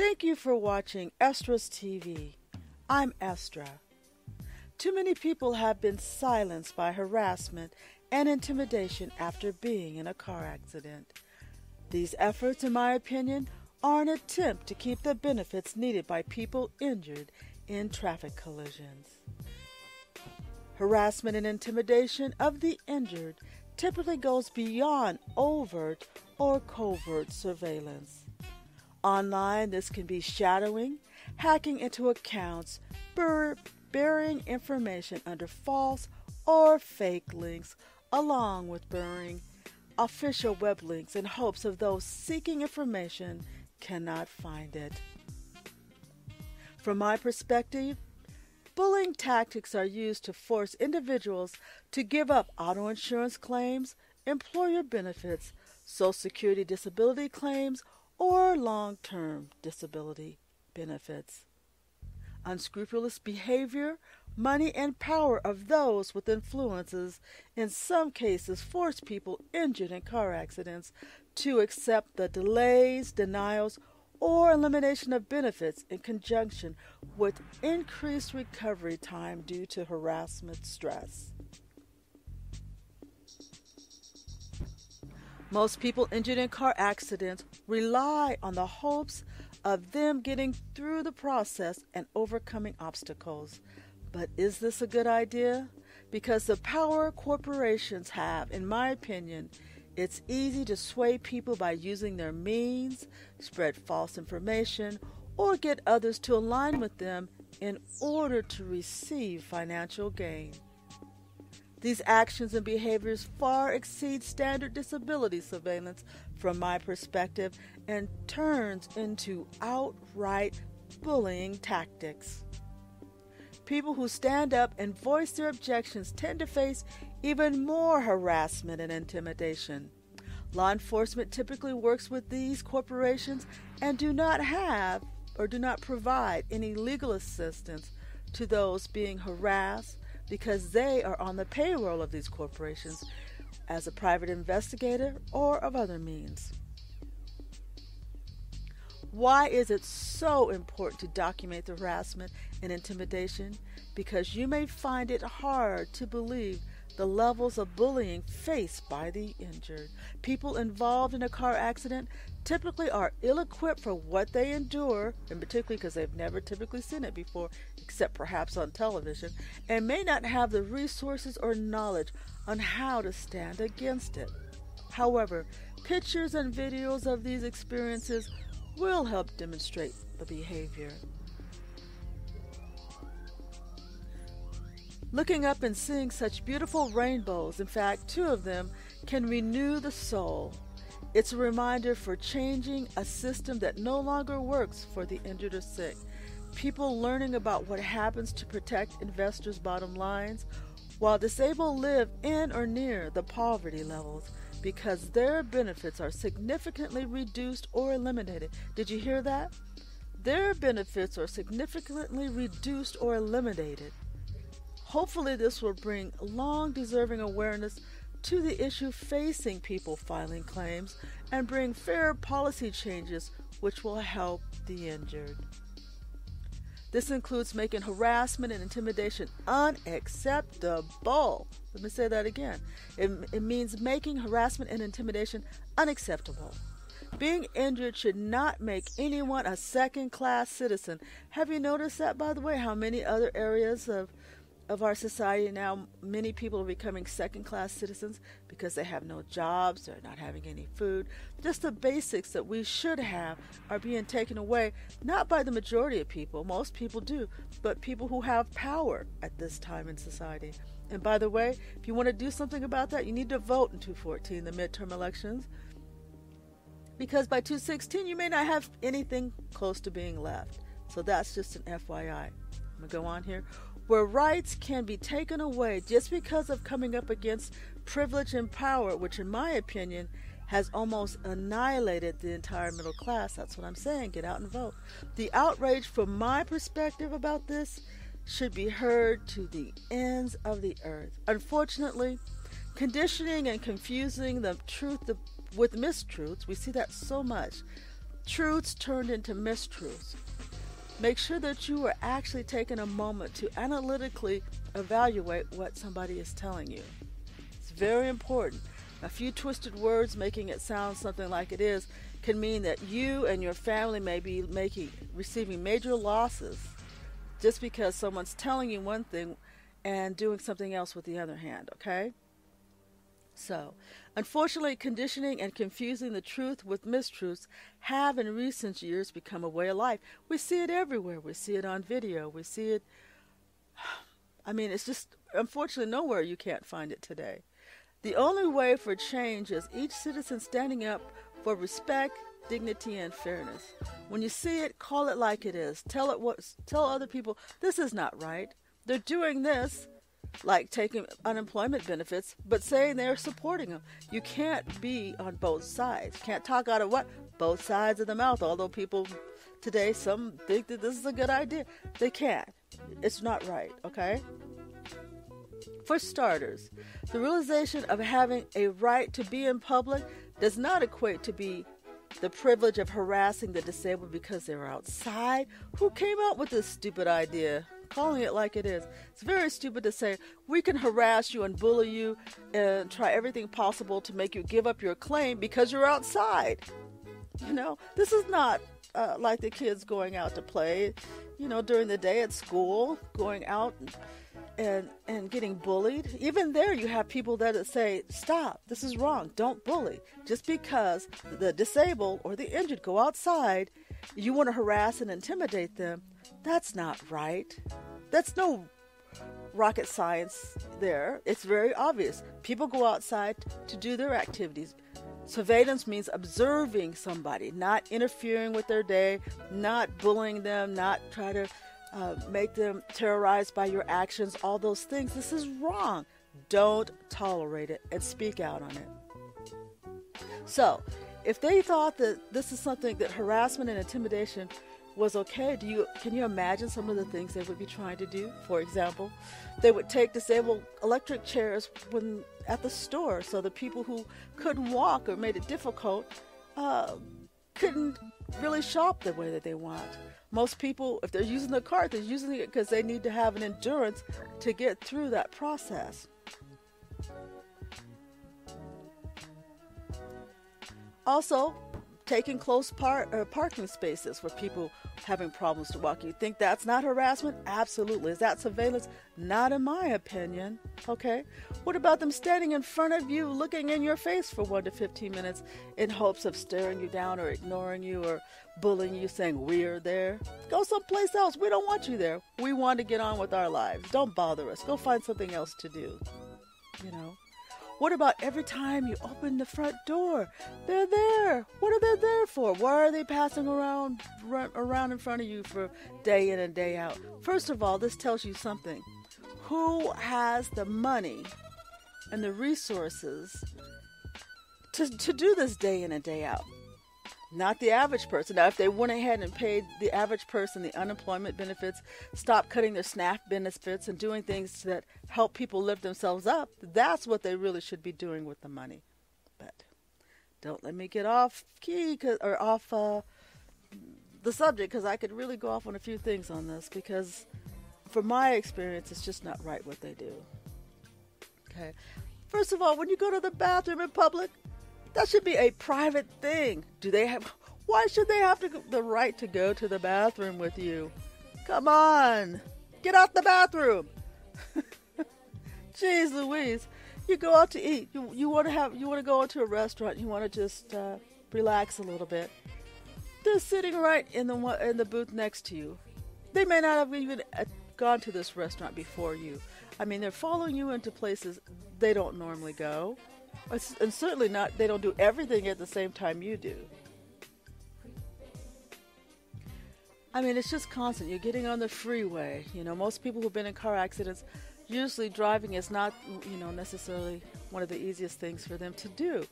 Thank you for watching Estra's TV. I'm Estra. Too many people have been silenced by harassment and intimidation after being in a car accident. These efforts, in my opinion, are an attempt to keep the benefits needed by people injured in traffic collisions. Harassment and intimidation of the injured typically goes beyond overt or covert surveillance. Online, this can be shadowing, hacking into accounts, bur- burying information under false or fake links, along with burying official web links in hopes of those seeking information cannot find it. From my perspective, bullying tactics are used to force individuals to give up auto insurance claims, employer benefits, Social Security disability claims, or long term disability benefits. Unscrupulous behavior, money, and power of those with influences in some cases force people injured in car accidents to accept the delays, denials, or elimination of benefits in conjunction with increased recovery time due to harassment stress. Most people injured in car accidents rely on the hopes of them getting through the process and overcoming obstacles. But is this a good idea? Because the power corporations have, in my opinion, it's easy to sway people by using their means, spread false information, or get others to align with them in order to receive financial gain. These actions and behaviors far exceed standard disability surveillance from my perspective and turns into outright bullying tactics. People who stand up and voice their objections tend to face even more harassment and intimidation. Law enforcement typically works with these corporations and do not have or do not provide any legal assistance to those being harassed because they are on the payroll of these corporations as a private investigator or of other means. Why is it so important to document the harassment and intimidation? Because you may find it hard to believe the levels of bullying faced by the injured. People involved in a car accident typically are ill equipped for what they endure, and particularly because they've never typically seen it before, except perhaps on television, and may not have the resources or knowledge on how to stand against it. However, pictures and videos of these experiences will help demonstrate the behavior. Looking up and seeing such beautiful rainbows, in fact, two of them, can renew the soul. It's a reminder for changing a system that no longer works for the injured or sick. People learning about what happens to protect investors' bottom lines, while disabled live in or near the poverty levels because their benefits are significantly reduced or eliminated. Did you hear that? Their benefits are significantly reduced or eliminated. Hopefully, this will bring long deserving awareness to the issue facing people filing claims and bring fair policy changes which will help the injured. This includes making harassment and intimidation unacceptable. Let me say that again. It, it means making harassment and intimidation unacceptable. Being injured should not make anyone a second class citizen. Have you noticed that, by the way, how many other areas of of our society now, many people are becoming second class citizens because they have no jobs, they're not having any food. Just the basics that we should have are being taken away, not by the majority of people, most people do, but people who have power at this time in society. And by the way, if you want to do something about that, you need to vote in 2014, the midterm elections. Because by 2016, you may not have anything close to being left. So that's just an FYI. I'm going to go on here where rights can be taken away just because of coming up against privilege and power, which, in my opinion, has almost annihilated the entire middle class. That's what I'm saying. Get out and vote. The outrage, from my perspective about this, should be heard to the ends of the earth. Unfortunately, conditioning and confusing the truth with mistruths, we see that so much truths turned into mistruths. Make sure that you are actually taking a moment to analytically evaluate what somebody is telling you. It's very important. A few twisted words making it sound something like it is can mean that you and your family may be making receiving major losses just because someone's telling you one thing and doing something else with the other hand, okay? So, unfortunately, conditioning and confusing the truth with mistruths have in recent years become a way of life. We see it everywhere. We see it on video. We see it. I mean, it's just, unfortunately, nowhere you can't find it today. The only way for change is each citizen standing up for respect, dignity, and fairness. When you see it, call it like it is. Tell it what. Tell other people this is not right. They're doing this like taking unemployment benefits, but saying they're supporting them. You can't be on both sides. Can't talk out of what? Both sides of the mouth. Although people today, some think that this is a good idea. They can't. It's not right, okay? For starters, the realization of having a right to be in public does not equate to be the privilege of harassing the disabled because they're outside. Who came up with this stupid idea? Calling it like it is. It's very stupid to say we can harass you and bully you and try everything possible to make you give up your claim because you're outside. You know, this is not uh, like the kids going out to play, you know, during the day at school, going out and, and and getting bullied. Even there, you have people that say, "Stop! This is wrong. Don't bully." Just because the disabled or the injured go outside, you want to harass and intimidate them. That's not right. That's no rocket science there. It's very obvious. People go outside to do their activities. Surveillance means observing somebody, not interfering with their day, not bullying them, not try to uh, make them terrorized by your actions, all those things. This is wrong. Don't tolerate it and speak out on it. So, if they thought that this is something that harassment and intimidation was okay. Do you can you imagine some of the things they would be trying to do? For example, they would take disabled electric chairs when at the store, so the people who couldn't walk or made it difficult uh, couldn't really shop the way that they want. Most people, if they're using the cart, they're using it because they need to have an endurance to get through that process. Also, taking close par- uh, parking spaces for people having problems to walk. You think that's not harassment? Absolutely. Is that surveillance? Not in my opinion. Okay. What about them standing in front of you, looking in your face for 1 to 15 minutes in hopes of staring you down or ignoring you or bullying you, saying, We're there? Go someplace else. We don't want you there. We want to get on with our lives. Don't bother us. Go find something else to do. You know? What about every time you open the front door? They're there. What are they there for? Why are they passing around around in front of you for day in and day out? First of all, this tells you something. Who has the money and the resources to, to do this day in and day out? Not the average person. Now, if they went ahead and paid the average person the unemployment benefits, stop cutting their SNAP benefits, and doing things that help people lift themselves up, that's what they really should be doing with the money. But don't let me get off key or off uh, the subject because I could really go off on a few things on this because, from my experience, it's just not right what they do. Okay. First of all, when you go to the bathroom in public, that should be a private thing. Do they have? Why should they have to, the right to go to the bathroom with you? Come on, get out the bathroom. Jeez Louise, you go out to eat. You you want to have you want to go into a restaurant. You want to just uh, relax a little bit. They're sitting right in the in the booth next to you. They may not have even uh, gone to this restaurant before you. I mean, they're following you into places they don't normally go. Uh, and certainly not, they don't do everything at the same time you do. I mean, it's just constant. You're getting on the freeway. You know, most people who've been in car accidents, usually driving is not, you know, necessarily one of the easiest things for them to do.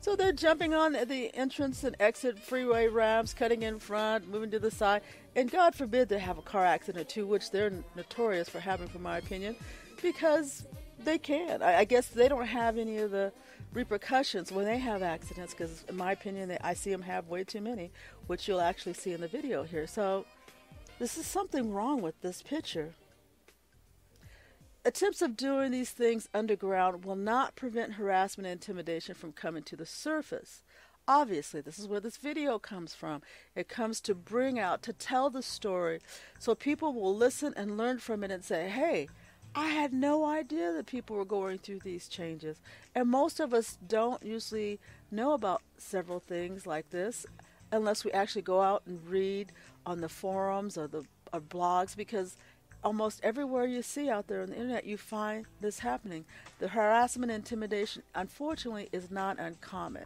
So they're jumping on the entrance and exit freeway ramps, cutting in front, moving to the side, and God forbid they have a car accident too, which they're notorious for having, from my opinion, because they can. I, I, guess they don't have any of the repercussions when they have accidents because, in my opinion, they, I see them have way too many, which you'll actually see in the video here. So, this is something wrong with this picture. Attempts of doing these things underground will not prevent harassment and intimidation from coming to the surface. Obviously, this is where this video comes from. It comes to bring out, to tell the story, so people will listen and learn from it and say, hey, I had no idea that people were going through these changes. And most of us don't usually know about several things like this unless we actually go out and read on the forums or the or blogs because almost everywhere you see out there on the internet you find this happening. The harassment and intimidation unfortunately is not uncommon.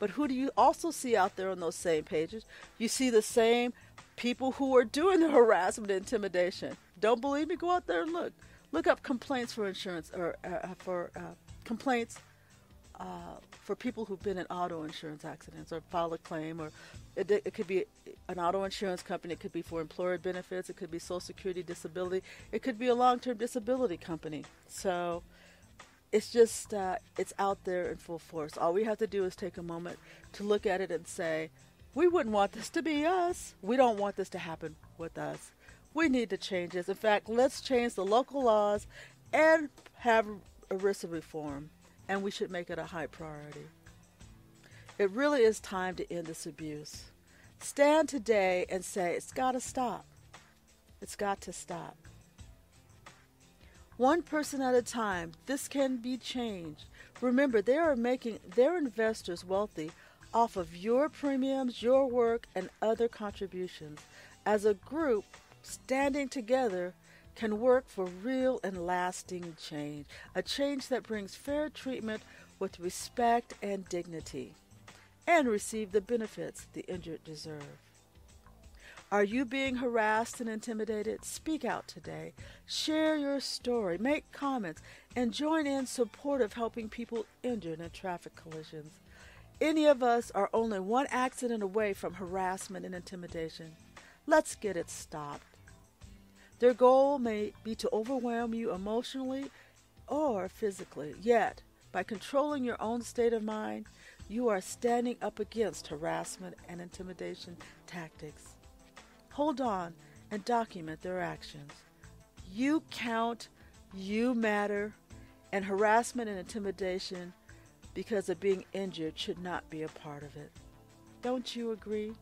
But who do you also see out there on those same pages? You see the same people who are doing the harassment and intimidation. Don't believe me? Go out there and look. Look up complaints for insurance or uh, uh for uh, complaints uh, for people who've been in auto insurance accidents or file a claim, or it, it, could be an auto insurance company, it could be for employer benefits, it could be Social Security disability, it could be a long term disability company. So it's just uh, it's out there in full force. All we have to do is take a moment to look at it and say, we wouldn't want this to be us. We don't want this to happen with us. We need to change this. In fact, let's change the local laws and have ERISA reform, and we should make it a high priority. It really is time to end this abuse. Stand today and say, it's got to stop. It's got to stop one person at a time. This can be changed. Remember, they are making their investors wealthy off of your premiums, your work, and other contributions. As a group, standing together can work for real and lasting change, a change that brings fair treatment with respect and dignity, and receive the benefits the injured deserve. Are you being harassed and intimidated? Speak out today. Share your story, make comments, and join in support of helping people injured in traffic collisions. Any of us are only one accident away from harassment and intimidation. Let's get it stopped. Their goal may be to overwhelm you emotionally or physically, yet, by controlling your own state of mind, you are standing up against harassment and intimidation tactics. Hold on and document their actions. You count, you matter, and harassment and intimidation because of being injured should not be a part of it. Don't you agree?